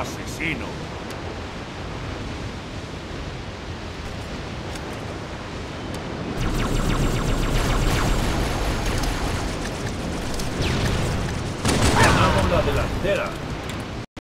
asesino. La delantera.